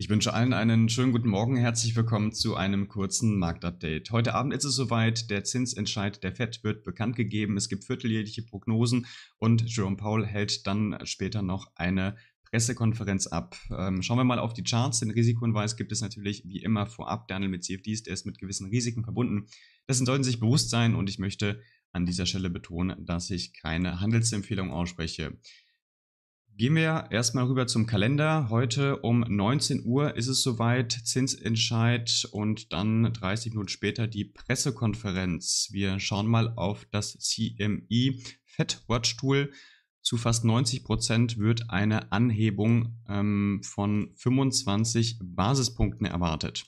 Ich wünsche allen einen schönen guten Morgen. Herzlich willkommen zu einem kurzen Marktupdate. Heute Abend ist es soweit. Der Zinsentscheid der FED wird bekannt gegeben. Es gibt vierteljährliche Prognosen und Jerome Powell hält dann später noch eine Pressekonferenz ab. Ähm, schauen wir mal auf die Charts. Den Risikohinweis gibt es natürlich wie immer vorab. Der Handel mit CFDs, der ist mit gewissen Risiken verbunden. Dessen sollten Sie sich bewusst sein und ich möchte an dieser Stelle betonen, dass ich keine Handelsempfehlung ausspreche. Gehen wir erstmal rüber zum Kalender. Heute um 19 Uhr ist es soweit, Zinsentscheid und dann 30 Minuten später die Pressekonferenz. Wir schauen mal auf das CME Fed Watch Tool. Zu fast 90 Prozent wird eine Anhebung ähm, von 25 Basispunkten erwartet.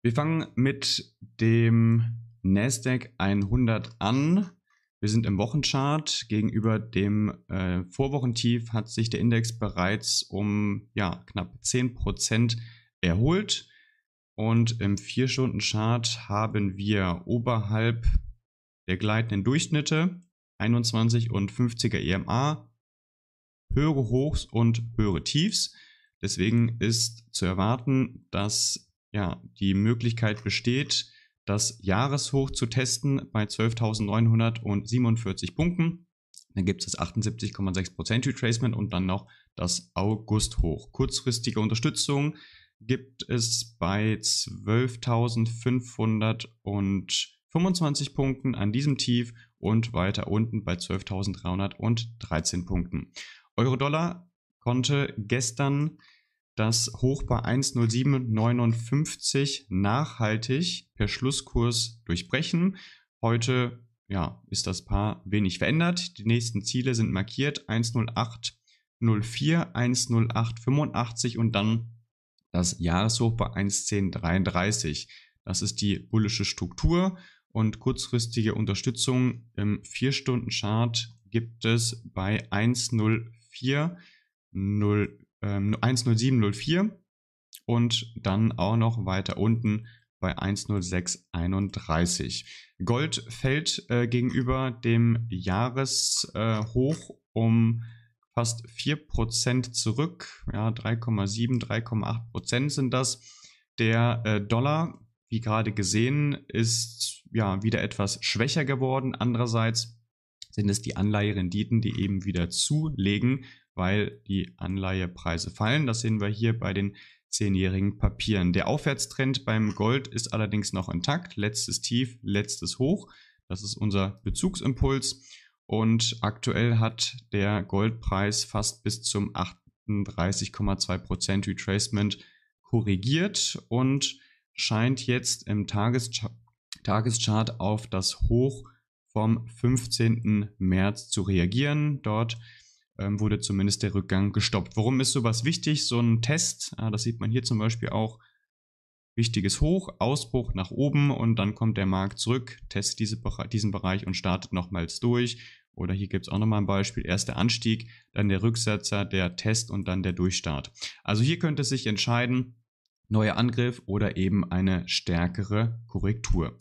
Wir fangen mit dem Nasdaq 100 an. Wir sind im Wochenchart. Gegenüber dem äh, Vorwochentief hat sich der Index bereits um ja, knapp 10% erholt. Und im 4-Stunden-Chart haben wir oberhalb der gleitenden Durchschnitte 21 und 50er EMA höhere Hochs und höhere Tiefs. Deswegen ist zu erwarten, dass ja, die Möglichkeit besteht, das Jahreshoch zu testen bei 12.947 Punkten. Dann gibt es das 78,6% Retracement und dann noch das August-Hoch. Kurzfristige Unterstützung gibt es bei 12.525 Punkten an diesem Tief und weiter unten bei 12.313 Punkten. Euro-Dollar konnte gestern das Hoch bei 1,0759 nachhaltig per Schlusskurs durchbrechen. Heute ja, ist das Paar wenig verändert. Die nächsten Ziele sind markiert 10804, 10885 und dann das Jahreshoch bei 11033. Das ist die bullische Struktur und kurzfristige Unterstützung im 4-Stunden-Chart gibt es bei 104 ähm, 10704 und dann auch noch weiter unten bei 10631. Gold fällt äh, gegenüber dem Jahreshoch äh, um fast 4% zurück. Ja, 3,7, 3,8% sind das. Der äh, Dollar, wie gerade gesehen, ist ja wieder etwas schwächer geworden. Andererseits sind es die Anleiherenditen, die eben wieder zulegen, weil die Anleihepreise fallen. Das sehen wir hier bei den zehnjährigen Papieren. Der Aufwärtstrend beim Gold ist allerdings noch intakt. Letztes Tief, letztes Hoch. Das ist unser Bezugsimpuls. Und aktuell hat der Goldpreis fast bis zum 38,2% Retracement korrigiert und scheint jetzt im Tageschart, auf das Hoch vom 15. März zu reagieren. Dort ähm, wurde zumindest der Rückgang gestoppt. Warum ist sowas wichtig? So ein Test, äh, das sieht man hier zum Beispiel auch, wichtiges Hoch, Ausbruch nach oben und dann kommt der Markt zurück, testet diese, diesen Bereich und startet nochmals durch. Oder hier gibt es auch nochmal ein Beispiel. Erst der Anstieg, dann der Rücksetzer, der Test und dann der Durchstart. Also hier könnte es sich entscheiden, neuer Angriff oder eben eine stärkere Korrektur.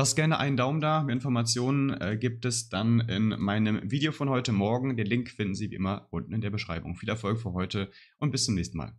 Lasst gerne einen Daumen da. Mehr Informationen äh, gibt es dann in meinem Video von heute Morgen. Den Link finden Sie wie immer unten in der Beschreibung. Viel Erfolg für heute und bis zum nächsten Mal.